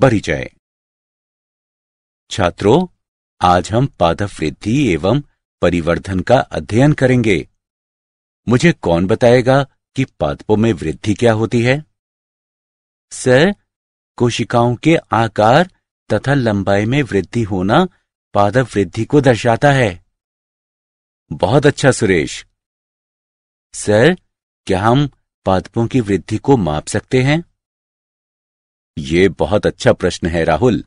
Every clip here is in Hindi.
परिचय छात्रों, आज हम पादप वृद्धि एवं परिवर्धन का अध्ययन करेंगे। मुझे कौन बताएगा कि पादपों में वृद्धि क्या होती है? सर, कोशिकाओं के आकार तथा लंबाई में वृद्धि होना पादप वृद्धि को दर्शाता है। बहुत अच्छा सुरेश। सर, क्या हम पादपों की वृद्धि को माप सकते हैं? ये बहुत अच्छा प्रश्न है, राहुल।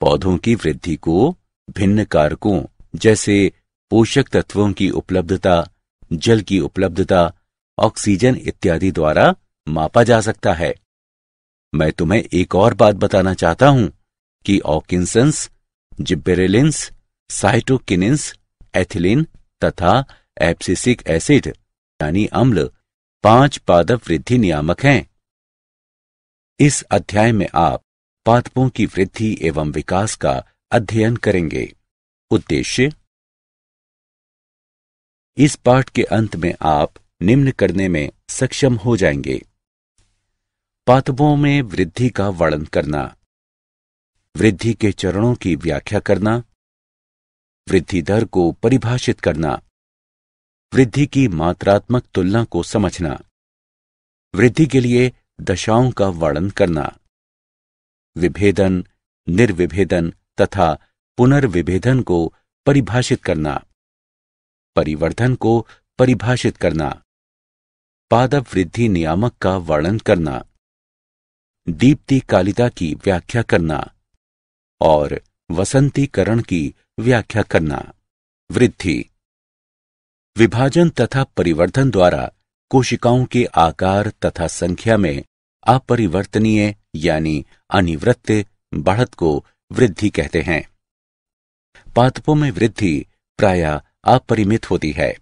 पौधों की वृद्धि को भिन्न कारकों, जैसे पोषक तत्वों की उपलब्धता, जल की उपलब्धता, ऑक्सीजन इत्यादि द्वारा मापा जा सकता है। मैं तुम्हें एक और बात बताना चाहता हूँ कि ऑकिंसंस जिब्बेरेलिन्स, साइटोकिनिन्स, एथिलीन तथा एप्सिसिक एसिड, यानी अम्ल, पाँच पादप वृद्धि नियामक हैं। इस अध्याय में आप पादपों की वृद्धि एवं विकास का अध्ययन करेंगे। उद्देश्य? इस पाठ के अंत में आप निम्न करने में सक्षम हो जाएँगे। पादपों में वृद्धि का वर्णन करना। वृद्धि के चरणों की व्याख्या करना। वृद्धि दर को परिभाषित करना। वृद्धि की मात्रात्मक तुलना को समझना। वृद्धि के लिए दशाओं का वर्णन करना। विभेदन, निर्विभेदन तथा पुनर्विभेदन को परिभाषित करना। परिवर्धन को परिभाषित करना। पादप वृद्धि नियामक का वर्णन करना। दीप्ति कालिता की व्याख्या करना। और वसंतीकरण की व्याख्या करना। वृद्धि। विभाजन तथा परिवर्धन द्वारा कोशिकाओं के आकार तथा संख्या में अपरिवर्तनीय यानी अनिवृत्त बढ़त को वृद्धि कहते हैं। पादपों में वृद्धि प्राय अपरिमित होती है।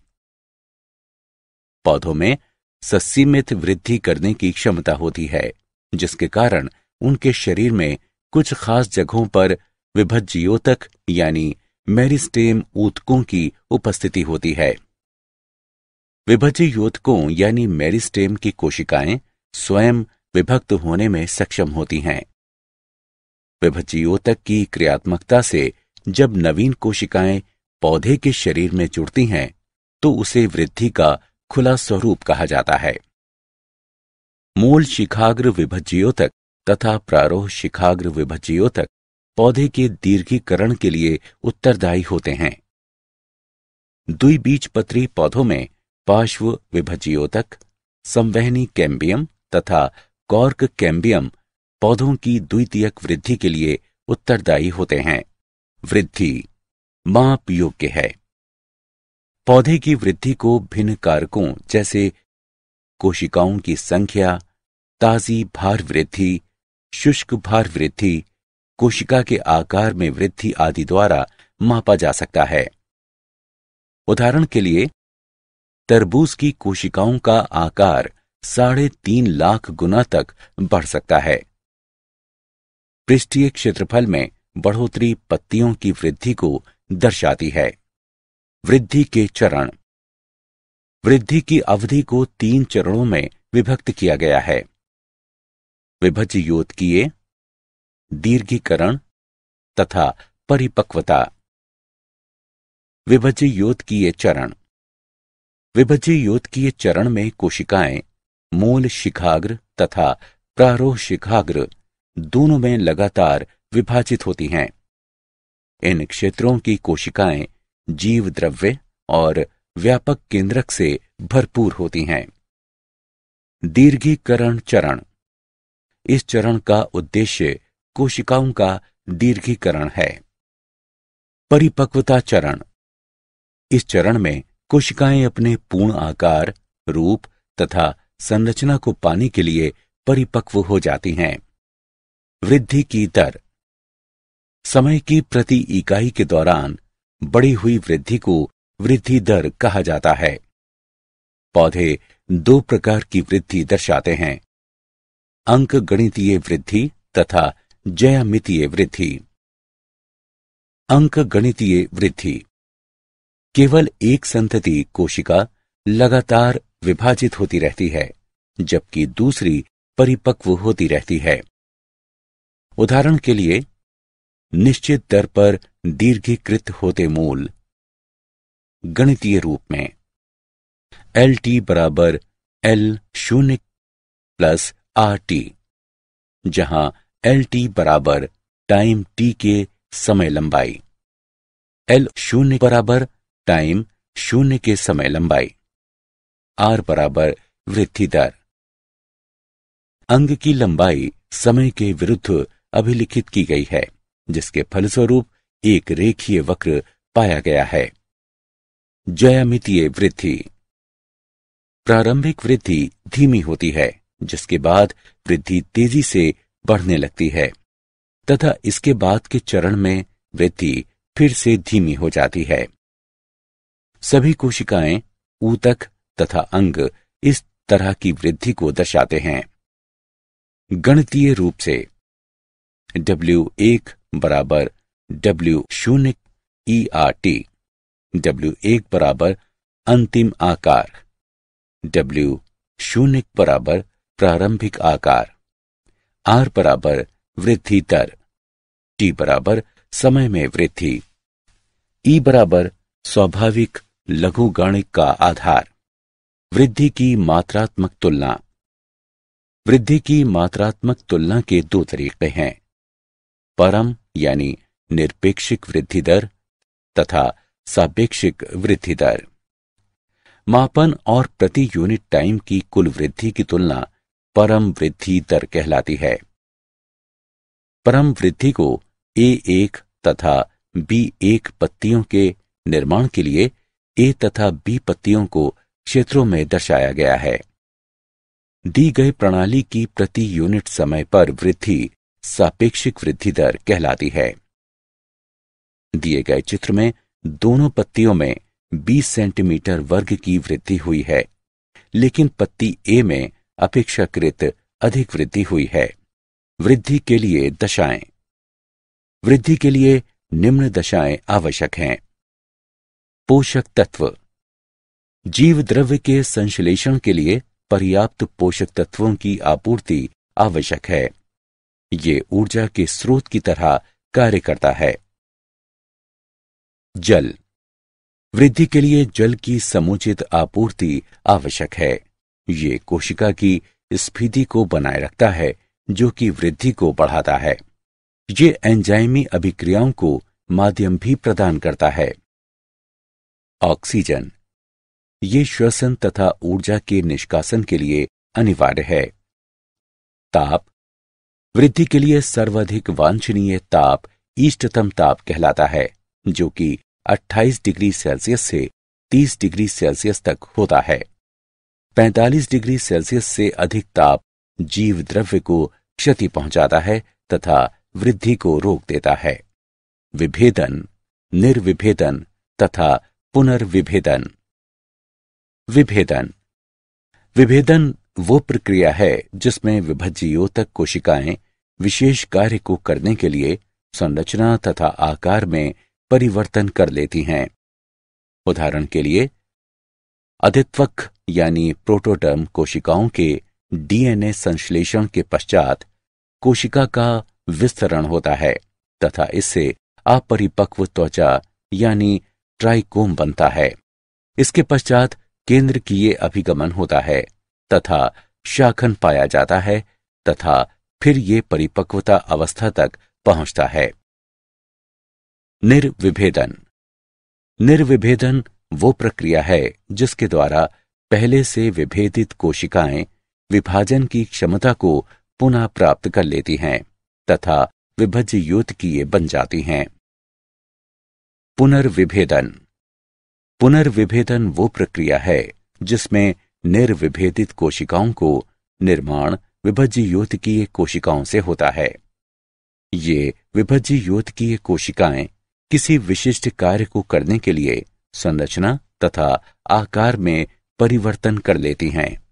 पौधों में ससीमित वृद्धि करने की क्षमता होती है, जिसके कारण उनके शरीर में कुछ खास जगहों पर विभज्योतक यानी मेरिस्टेम ऊतकों की उपस्थिति होती है। विभज्य योतकों यानी मेरिस्टेम की कोशिकाएँ स्वयं विभक्त होने में सक्षम होती हैं। विभज्योतक की क्रियात्मकता से जब नवीन कोशिकाएँ पौधे के शरीर में जुड़ती हैं तो उसे वृद्धि का खुला स्वरूप कहा जाता है। मूल शिखाग्र विभज्योतक तथा प्रारोह शिखाग्र विभज्योतक पौधे के दीर्घीकरण के लिए उत्तरदायी होते हैं। द्विबीजपत्री पौधों में पार्श्व विभज्योतक संवहनी कैम्बियम तथा कॉर्क कैम्बियम पौधों की द्वितीयक वृद्धि के लिए उत्तरदायी होते हैं। वृद्धि माप योग्य है। पौधे की वृद्धि को भिन्न कारकों जैसे कोशिकाओं की संख्या, ताजी भार वृद्धि, शुष्क भार वृद्धि, कोशिका के आकार में वृद्धि आदि द्वारा मापा जा सकता है। उदाहरण के लिए तरबूज की कोशिकाओं का आकार साढ़े तीन लाख गुना तक बढ़ सकता है। पृष्ठीय क्षेत्रफल में बढ़ोतरी पत्तियों की वृद्धि को दर्शाती है। वृद्धि के चरण। वृद्धि की अवधि को तीन चरणों में विभक्त किया गया है। विभज्य योतकीय दीर्घीकरण तथा परिपक्वता। विभज्य योतकीय चरण। विभज्य योतकीय चरण में कोशिकाएँ, मूल शिखाग्र तथा प्रारोह शिखाग्र दोनों में लगातार विभाजित होती हैं। इन क्षेत्रों की कोशिकाएँ जीव द्रव्य और व्यापक केंद्रक से भरपूर होती हैं। दीर्घीकरण चरण। इस चरण का उद्देश्य कोशिकाओं का दीर्घीकरण है। परिपक्वता चरण। इस चरण में कोशिकाएँ अपने पूर्ण आकार, रूप तथा संरचना को पाने के लिए परिपक्व हो जाती हैं। वृद्धि की दर। समय की प्रति इकाई के दौरान बढ़ी हुई वृद्धि को वृद्धि दर कहा जाता है। पौधे दो प्रकार की वृद्धि दर्शाते हैं। अंक गणितीय वृद्धि तथा जयामितीय वृद्धि। अंक गणितीय वृद्धि। केवल एक संतति कोशिका लगातार विभाजित होती रहती है, जबकि दूसरी परिपक्व होती रहती है। उदाहरण के लिए, निश्चित दर पर दीर्घीकृत होते मूल, गणितीय रूप में एल टी बराबर एल शून्य प्लस आर टी जहाँ एल टी बराबर टाइम टी के समय लंबाई एल शून्य बराबर टाइम शून्य के समय लंबाई। आर बराबर वृद्धि दर। अंग की लंबाई समय के विरुद्ध अभिलिखित की गई है, जिसके फलस्वरूप एक रेखीय वक्र पाया गया है। ज्यामितीय वृद्धि। प्रारंभिक वृद्धि धीमी होती है, जिसके बाद वृद्धि तेज़ी से बढ़ने लगती है, तथा इसके बाद के चरण में वृद्धि फिर से धीमी हो जाती है। सभी कोशिकाएँ ऊतक तथा अंग इस तरह की वृद्धि को दर्शाते हैं। गणितीय रूप से W एक बराबर डब्ल्यू शून्य ई आर टी डब्ल्यू एक बराबर अंतिम आकार, W शून्य बराबर प्रारंभिक आकार, R बराबर वृद्धि दर, T बराबर समय में वृद्धि E बराबर स्वाभाविक लघुगणिक का आधार। वृद्धि की मात्रात्मक तुलना। वृद्धि की मात्रात्मक तुलना के दो तरीके हैं। परम यानी निरपेक्षिक वृद्धि दर तथा सापेक्षिक वृद्धि दर। मापन और प्रति यूनिट टाइम की कुल वृद्धि की तुलना परम वृद्धि दर कहलाती है। परम वृद्धि को ए एक तथा बी एक पत्तियों के निर्माण के लिए ए तथा बी पत्तियों को क्षेत्रों में दर्शाया गया है। दी गई प्रणाली की प्रति यूनिट समय पर वृद्धि, सापेक्षिक वृद्धि दर कहलाती है। दिए गए चित्र में दोनों पत्तियों में 20 सेंटीमीटर वर्ग की वृद्धि हुई है, लेकिन पत्ती ए में अपेक्षाकृत अधिक वृद्धि हुई है। वृद्धि के लिए दशाएँ। वृद्धि के लिए निम्न दशाएँ आवश्यक हैं। पोषक तत्व। जीव द्रव्य के संश्लेषण के लिए पर्याप्त पोषक तत्वों की आपूर्ति आवश्यक है। ये ऊर्जा के स्रोत की तरह कार्य करता है। जल। वृद्धि के लिए जल की समुचित आपूर्ति आवश्यक है। ये कोशिका की स्फीति को बनाए रखता है, जो कि वृद्धि को बढ़ाता है। ये एंजाइमी अभिक्रियाओं को माध्यम भी प्रदान करता है। ऑक्सीजन। ये श्वसन तथा ऊर्जा के निष्कासन के लिए अनिवार्य है। ताप। वृद्धि के लिए सर्वाधिक वांछनीय ताप इष्टतम ताप कहलाता है, जो कि 28 डिग्री सेल्सियस से 30 डिग्री सेल्सियस तक होता है। 45 डिग्री सेल्सियस से अधिक ताप जीव द्रव्य को क्षति पहुंचाता है तथा वृद्धि को रोक देता है। विभेदन। निर्विभेदन तथा पुनर्विभेदन। विभेदन। विभेदन वो प्रक्रिया है जिसमें विभज्योतक कोशिकाएँ विशेष कार्य को करने के लिए संरचना तथा आकार में परिवर्तन कर लेती हैं। उदाहरण के लिए, अधित्वक यानी प्रोटोटर्म कोशिकाओं के डीएनए संश्लेषण के पश्चात कोशिका का विस्तरण होता है तथा इससे अपरिपक्व त्वचा यानी ट्राइकोम बनता है। इसके पश्चात केंद्र की ये अभिगमन होता है, तथा शाखन पाया जाता है, तथा फिर ये परिपक्वता अवस्था तक पहुँचता है। निर्विभेदन। निर्विभेदन वो प्रक्रिया है जिसके द्वारा पहले से विभेदित कोशिकाएँ विभाजन की क्षमता को पुनः प्राप्त कर लेती हैं, तथा विभज्य युद्ध की ये बन जाती हैं। पुनर्विभेदन। पुनर्विभेदन वो प्रक्रिया है जिसमें निर्विभेदित कोशिकाओं को निर्माण विभज्य की कोशिकाओं से होता है। ये विभज्य की कोशिकाएँ किसी विशिष्ट कार्य को करने के लिए संरचना तथा आकार में परिवर्तन कर लेती हैं।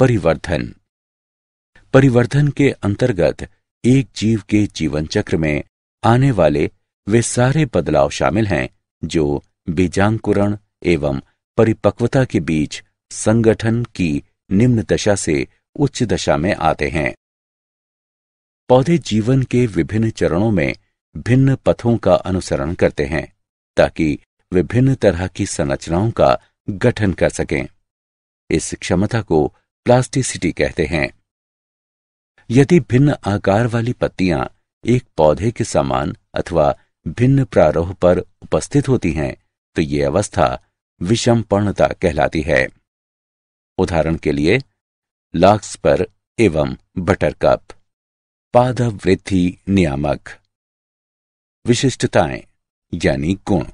परिवर्धन। परिवर्धन के अंतर्गत एक जीव के जीवन चक्र में आने वाले वे सारे बदलाव शामिल हैं, जो बीजांकुरण एवं परिपक्वता के बीच संगठन की निम्न दशा से उच्च दशा में आते हैं। पौधे जीवन के विभिन्न चरणों में भिन्न पथों का अनुसरण करते हैं, ताकि विभिन्न तरह की संरचनाओं का गठन कर सकें। इस क्षमता को प्लास्टिसिटी कहते हैं। यदि भिन्न आकार वाली पत्तियाँ एक पौधे के समान अथवा भिन्न प्रारोह पर उपस्थित होती हैं तो ये अवस्था विषम पर्णता कहलाती है। उदाहरण के लिए, लाक्स पर एवं बटरकप। पादव वृद्धि नियामक। विशिष्टताएँ, यानी गुण।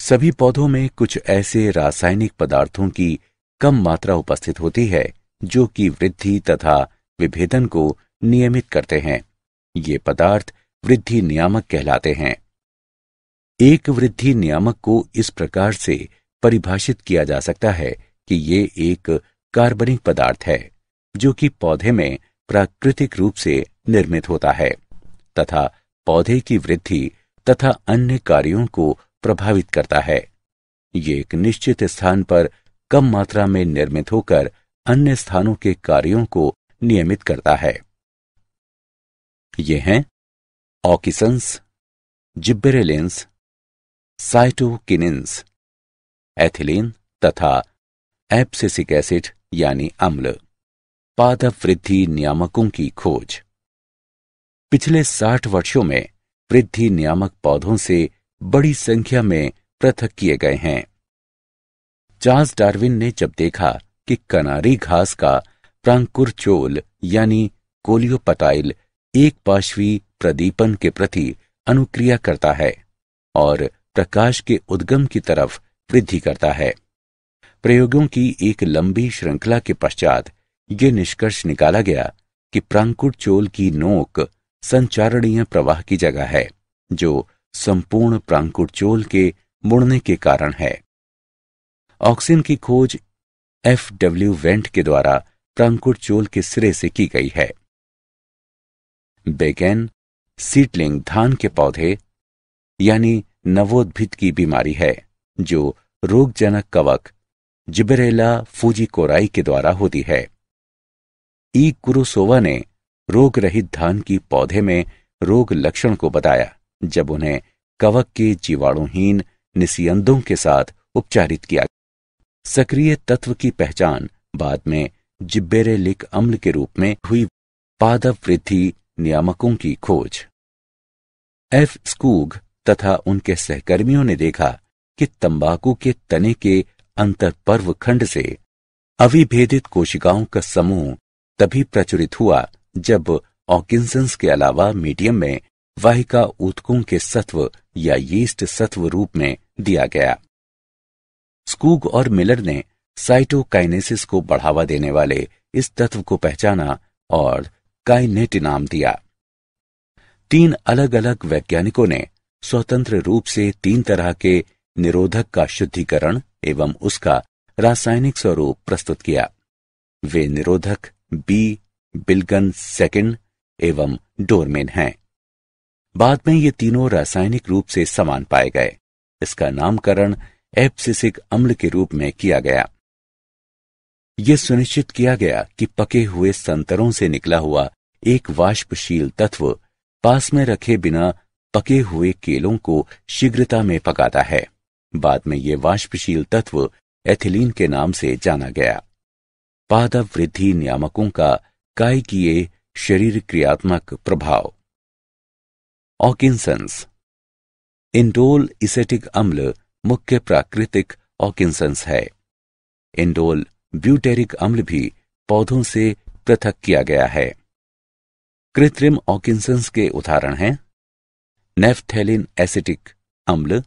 सभी पौधों में कुछ ऐसे रासायनिक पदार्थों की कम मात्रा उपस्थित होती है, जो कि वृद्धि तथा विभेदन को नियमित करते हैं। ये पदार्थ वृद्धि नियामक कहलाते हैं। एक वृद्धि नियामक को इस प्रकार से परिभाषित किया जा सकता है कि ये एक कार्बनिक पदार्थ है, जो कि पौधे में प्राकृतिक रूप से निर्मित होता है, तथा पौधे की वृद्धि तथा अन्य कार्यों को प्रभावित करता है। ये एक निश्चित स्थान पर कम मात्रा में निर्मित होकर अन्य स्थानों के कार्यों को नियमित करता है। ये हैं ऑकिसंस जिब्बेरेलेंस साइटोकिनिन्स एथिलीन तथा एप्सिसिक एसिड यानी अम्ल। पादप वृद्धि नियामकों की खोज। पिछले साठ वर्षों में वृद्धि नियामक पौधों से बड़ी संख्या में पृथक किए गए हैं। चार्ल्स डार्विन ने जब देखा कि कनारी घास का प्रांकुर चोल यानी कोलियोपटाइल एक पार्श्वी प्रदीपन के प्रति अनुक्रिया करता है और प्रकाश के उद्गम की तरफ़ वृद्धि करता है। प्रयोगों की एक लंबी श्रृंखला के पश्चात ये निष्कर्ष निकाला गया कि प्रांकुट चोल की नोक संचारणीय प्रवाह की जगह है, जो संपूर्ण प्रांकुट चोल के मुड़ने के कारण है। ऑक्सीजन की खोज एफ़ डब्ल्यू वेंट के द्वारा प्रांकुट चोल के सिरे से की गई है। बेगेन, सीटलिंग धान के पौधे, यानी नवोद्भिद की बीमारी है, जो रोगजनक कवक, जिबरेला फूजिकोराई के द्वारा होती है। ई. कुरुसोवा ने रोग रहित धान की पौधे में रोग लक्षण को बताया, जब उन्हें कवक के जीवाणुहीन निसियंदों के साथ उपचारित किया सक्रिय तत्व की पहचान बाद में जिब्बेरेलिक अम्ल के रूप में हुई। पादप वृद्धि नियामकों की खोज। एफ़. स्कूग तथा उनके सहकर्मियों ने देखा कि तंबाकू के तने के अंतर्पर्व खंड से अविभेदित कोशिकाओं का समूह तभी प्रचुरित हुआ जब ऑकिंसंस के अलावा मीडियम में वाहिका ऊतकों के सत्व या यीस्ट सत्व रूप में दिया गया। स्कूग और मिलर ने साइटोकाइनेसिस को बढ़ावा देने वाले इस तत्व को पहचाना और काइनेट नाम दिया। तीन अलग अलग वैज्ञानिकों ने स्वतंत्र रूप से तीन तरह के निरोधक का शुद्धिकरण एवं उसका रासायनिक स्वरूप प्रस्तुत किया। वे निरोधक बी, बिल्गन सेकंड एवं डोरमेन हैं। बाद में ये तीनों रासायनिक रूप से समान पाए गए। इसका नामकरण एप्सिसिक अम्ल के रूप में किया गया। यह सुनिश्चित किया गया कि पके हुए संतरों से निकला हुआ एक वाष्पशील तत्व पास में रखे बिना पके हुए केलों को शीघ्रता में पकाता है। बाद में ये वाष्पशील तत्व एथिलीन के नाम से जाना गया। पादप वृद्धि नियामकों का काय किए शरीर क्रियात्मक प्रभाव। ऑकिंसंस इंडोल इसेटिक अम्ल मुख्य प्राकृतिक ऑकिंसंस है। इंडोल ब्यूटेरिक अम्ल भी पौधों से पृथक किया गया है। कृत्रिम ऑकिंसंस के उदाहरण हैं। नेफ्थेलिन एसिटिक अम्ल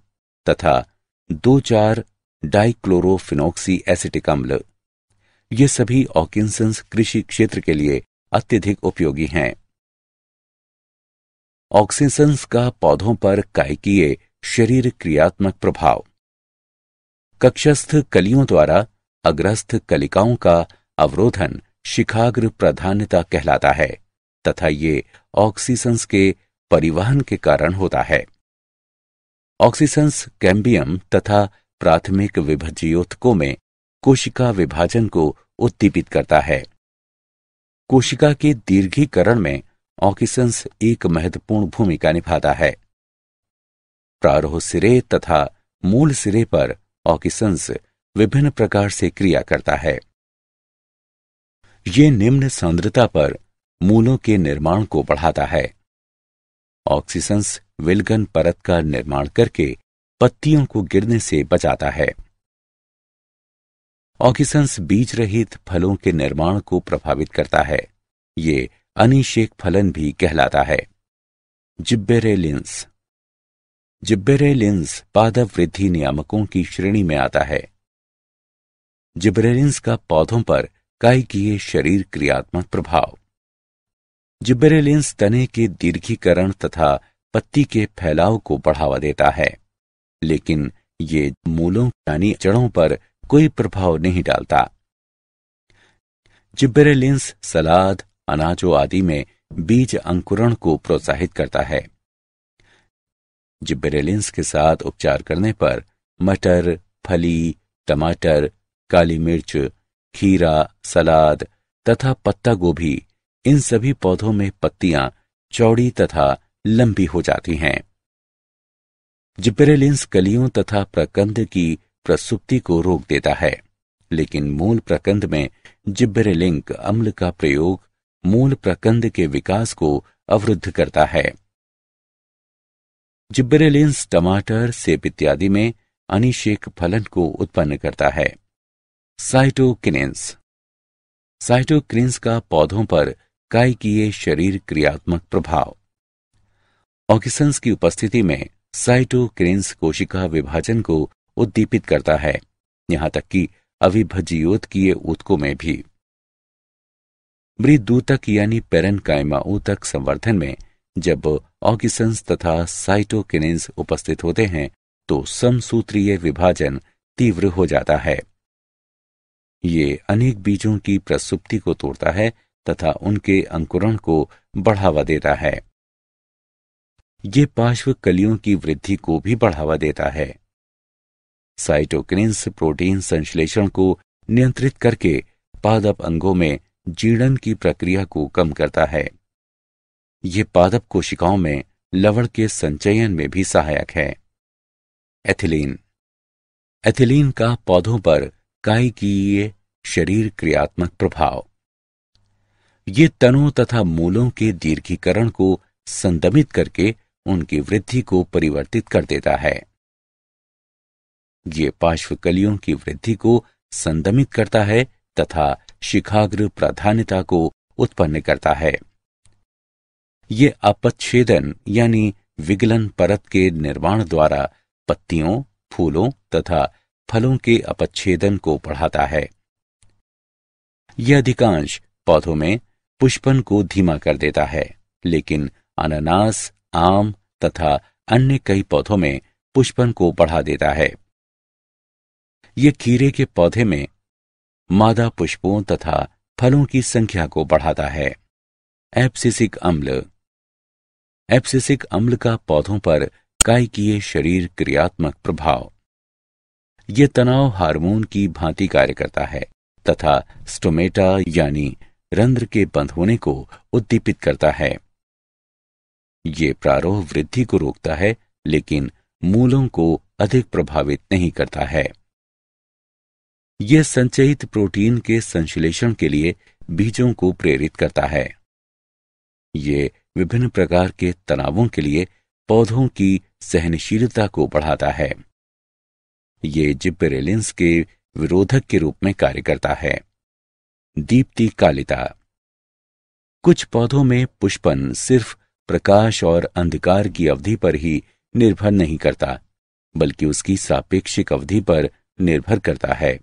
तथा दो चार डाइक्लोरोफिनोक्सी एसिटिक अम्ल। ये सभी ऑकिंसंस कृषि क्षेत्र के लिए अत्यधिक उपयोगी हैं। ऑक्सीसंस का पौधों पर कायकीय शरीर क्रियात्मक प्रभाव। कक्षस्थ कलियों द्वारा अग्रस्थ कलिकाओं का अवरोधन शिखाग्र प्राधान्यता कहलाता है। तथा ये ऑक्सीसंस के परिवहन के कारण होता है। ऑक्सीसंस कैम्बियम तथा प्राथमिक विभज्योतकों में कोशिका विभाजन को उद्दीपित करता है। कोशिका के दीर्घीकरण में ऑक्सीसंस एक महत्वपूर्ण भूमिका निभाता है। प्रारोह सिरे तथा मूल सिरे पर ऑक्सीसंस विभिन्न प्रकार से क्रिया करता है। ये निम्न सांद्रता पर मूलों के निर्माण को बढ़ाता है। ऑक्सीसंस विलगन परत का निर्माण करके पत्तियों को गिरने से बचाता है। ऑक्सीसंस बीज रहित फलों के निर्माण को प्रभावित करता है। ये अनिशेक फलन भी कहलाता है। जिब्बेरेलिंस जिब्बेरेलिंस पादप वृद्धि नियामकों की श्रेणी में आता है। जिब्रेलिंस का पौधों पर कायकीय शरीर क्रियात्मक प्रभाव। जिब्रेलिंस तने के दीर्घीकरण तथा पत्ती के फैलाव को बढ़ावा देता है, लेकिन ये मूलों, यानी जड़ों पर कोई प्रभाव नहीं डालता। जिब्रेलिंस सलाद, अनाजों आदि में बीज अंकुरण को प्रोत्साहित करता है। जिब्रेलिंस के साथ उपचार करने पर मटर, फली, टमाटर, काली मिर्च, खीरा, सलाद तथा पत्ता गोभी इन सभी पौधों में पत्तियाँ चौड़ी तथा लंबी हो जाती हैं। जिब्रेलिंस कलियों तथा प्रकंद की प्रसुप्ति को रोक देता है, लेकिन मूल प्रकंद में जिब्रेलिंक अम्ल का प्रयोग मूल प्रकंद के विकास को अवरुद्ध करता है। जिब्रेलिंस टमाटर, सेब इत्यादि में अनिशेक फलन को उत्पन्न करता है। साइटोकिनेंस साइटोक्रिंस का पौधों पर कायकीय शरीर क्रियात्मक प्रभाव। ऑक्सीसंस की उपस्थिति में साइटोक्रिंस कोशिका विभाजन को उद्दीपित करता है, यहाँ तक कि अविभज्योतकीय ऊतकों में भी। मृदूतक यानी पेरन कायमा ऊतक संवर्धन में जब ऑक्सीसंस तथा साइटोकिनेंस उपस्थित होते हैं तो समसूत्रीय विभाजन तीव्र हो जाता है। ये अनेक बीजों की प्रसुप्ति को तोड़ता है तथा उनके अंकुरण को बढ़ावा देता है। ये पार्श्व कलियों की वृद्धि को भी बढ़ावा देता है। साइटोकिनेंस प्रोटीन संश्लेषण को नियंत्रित करके पादप अंगों में जीर्णन की प्रक्रिया को कम करता है। ये पादप कोशिकाओं में लवण के संचयन में भी सहायक है। एथिलीन। एथिलीन का पौधों पर कायकीय शरीर क्रियात्मक प्रभाव। ये तनों तथा मूलों के दीर्घीकरण को संदमित करके उनकी वृद्धि को परिवर्तित कर देता है। ये पार्श्वकलियों की वृद्धि को संदमित करता है तथा शिखाग्र प्राधान्यता को उत्पन्न करता है। ये अपच्छेदन यानी विगलन परत के निर्माण द्वारा पत्तियों, फूलों तथा फलों के अपच्छेदन को बढ़ाता है। यह अधिकांश पौधों में पुष्पन को धीमा कर देता है, लेकिन अनानास, आम तथा अन्य कई पौधों में पुष्पन को बढ़ा देता है। ये खीरे के पौधे में मादा पुष्पों तथा फलों की संख्या को बढ़ाता है। एप्सिसिक अम्ल। एप्सिसिक अम्ल का पौधों पर कायकीय शरीर क्रियात्मक प्रभाव। ये तनाव हार्मोन की भांति कार्य करता है तथा स्टोमेटा यानी रंध्र के बंद होने को उद्दीपित करता है। ये प्रारोह वृद्धि को रोकता है, लेकिन मूलों को अधिक प्रभावित नहीं करता है। यह संचयित प्रोटीन के संश्लेषण के लिए बीजों को प्रेरित करता है। ये विभिन्न प्रकार के तनावों के लिए पौधों की सहनशीलता को बढ़ाता है। ये जिब्बेरेलिंस के विरोधक के रूप में कार्य करता है। दीप्ति कालिता। कुछ पौधों में पुष्पन सिर्फ़ प्रकाश और अंधकार की अवधि पर ही निर्भर नहीं करता, बल्कि उसकी सापेक्षिक अवधि पर निर्भर करता है।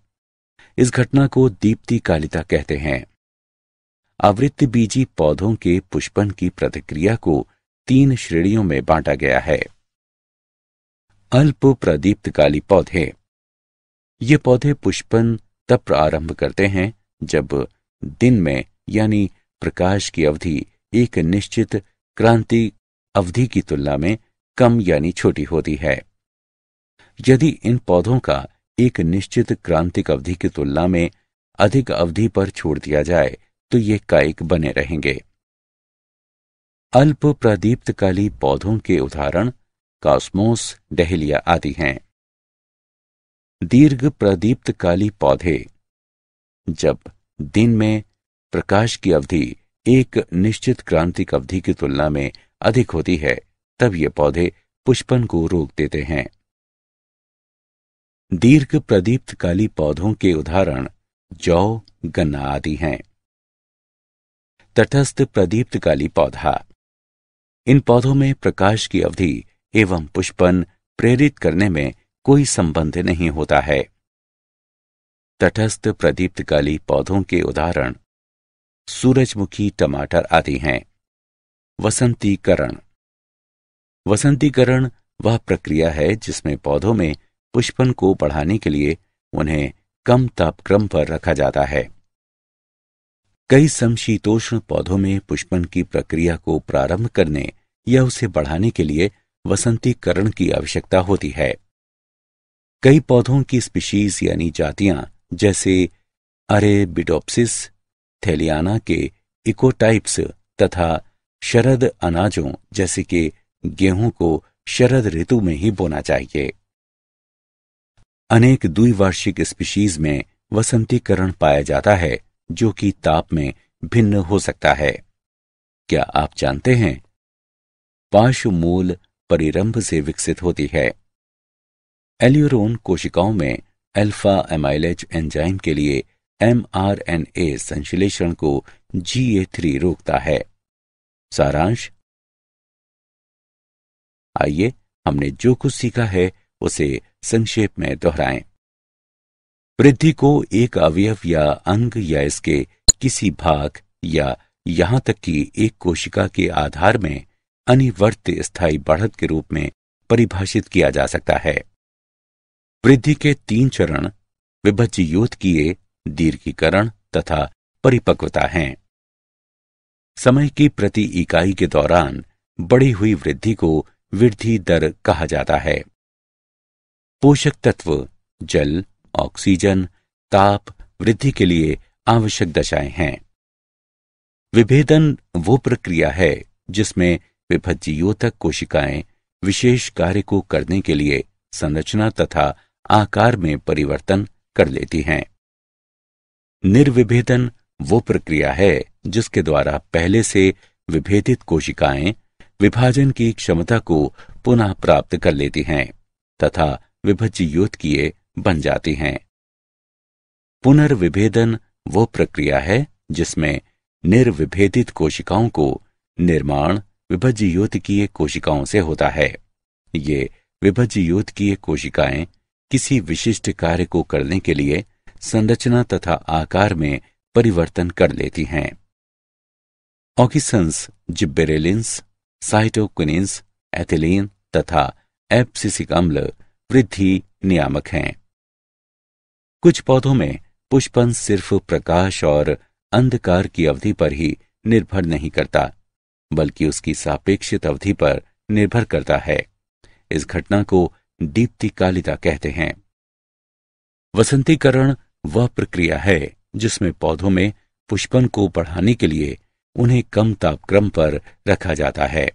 इस घटना को दीप्ति कालिता कहते हैं। आवृत्ति बीजी पौधों के पुष्पन की प्रतिक्रिया को तीन श्रेणियों में बांटा गया है। अल्प प्रदीप्तकाली पौधे। ये पौधे पुष्पन तब प्रारंभ करते हैं जब दिन में, यानी प्रकाश की अवधि, एक निश्चित क्रांति अवधि की तुलना में कम यानी छोटी होती है। यदि इन पौधों का एक निश्चित क्रांतिक अवधि की तुलना में अधिक अवधि पर छोड़ दिया जाए तो ये कायिक बने रहेंगे। अल्प प्रदीप्तकाली पौधों के उदाहरण कॉस्मोस, डहेलिया आदि हैं। दीर्घ प्रदीप्तकाली पौधे जब दिन में प्रकाश की अवधि एक निश्चित क्रांतिक अवधि की तुलना में अधिक होती है, तब ये पौधे पुष्पन को रोक देते हैं। दीर्घ प्रदीप्तकाली पौधों के उदाहरण जौ, गन्ना आदि हैं। तटस्थ प्रदीप्तकाली पौधा। इन पौधों में प्रकाश की अवधि एवं पुष्पन प्रेरित करने में कोई संबंध नहीं होता है। तटस्थ प्रदीप्तकाली पौधों के उदाहरण। सूरजमुखी, टमाटर आदि हैं। वसंतीकरण। वसंतीकरण वह प्रक्रिया है जिसमें पौधों में पुष्पन को बढ़ाने के लिए उन्हें कम तापक्रम पर रखा जाता है। कई समशीतोष्ण पौधों में पुष्पन की प्रक्रिया को प्रारंभ करने या उसे बढ़ाने के लिए वसंतीकरण की आवश्यकता होती है। कई पौधों की स्पीशीज यानी जातियाँ जैसे अरेबिडोप्सिस, थेलियाना के इकोटाइप्स तथा शरद अनाजों जैसे कि गेहूँ को शरद ऋतु में ही बोना चाहिए। अनेक द्विवार्षिक स्पीशीज में वसंतीकरण पाया जाता है, जो कि ताप में भिन्न हो सकता है। क्या आप जानते हैं? पार्श्व मूल परिरंभ से विकसित होती है। एल्यूरोन कोशिकाओं में अल्फ़ा एमाइलेज एंजाइम के लिए एमआरएनए संश्लेषण को जीए थ्री रोकता है। सारांश, आइए हमने जो कुछ सीखा है उसे संक्षेप में दोहराएँ। वृद्धि को एक अवयव या अंग या इसके किसी भाग या यहाँ तक कि एक कोशिका के आधार में अनिवर्त स्थायी बढ़त के रूप में परिभाषित किया जा सकता है। वृद्धि के तीन चरण विभज्य किए, दीर्घीकरण तथा परिपक्वता हैं। समय की प्रति इकाई के दौरान बढ़ी हुई वृद्धि को वृद्धि दर कहा जाता है। पोषक तत्व, जल, ऑक्सीजन, ताप वृद्धि के लिए आवश्यक दशाएँ हैं। विभेदन वो प्रक्रिया है जिसमें विभज्योतक कोशिकाएँ विशेष कार्य को करने के लिए संरचना तथा आकार में परिवर्तन कर लेती हैं। निर्विभेदन वो प्रक्रिया है जिसके द्वारा पहले से विभेदित कोशिकाएँ विभाजन की क्षमता को पुनः प्राप्त कर लेती हैं तथा विभज्य किए बन जाती हैं। पुनर्विभेदन वो प्रक्रिया है जिसमें निर्विभेदित कोशिकाओं को निर्माण विभज्य किए कोशिकाओं से होता है। ये विभज्य किए कोशिकाएँ किसी विशिष्ट कार्य को करने के लिए संरचना तथा आकार में परिवर्तन कर लेती हैं। ऑकिसंस जिब्बेरेलिन्स, साइटोक्विनिन्स, एथिलीन तथा एप्सिसिक अम्ल वृद्धि नियामक हैं। कुछ पौधों में पुष्पन सिर्फ़ प्रकाश और अंधकार की अवधि पर ही निर्भर नहीं करता, बल्कि उसकी सापेक्षित अवधि पर निर्भर करता है। इस घटना को दीप्तिकालिता कहते हैं। वसंतीकरण वह प्रक्रिया है जिसमें पौधों में पुष्पन को बढ़ाने के लिए उन्हें कम तापक्रम पर रखा जाता है।